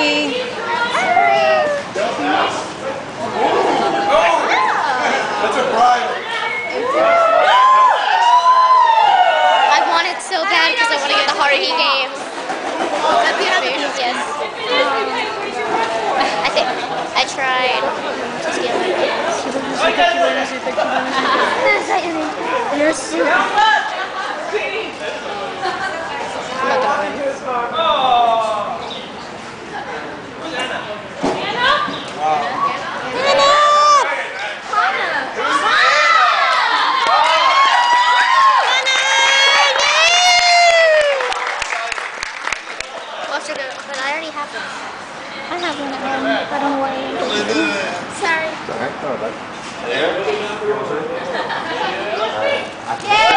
I want so bad because I want to get the Haruhi game. That'd. Yes. Um, I think I tried. verdade. É? é.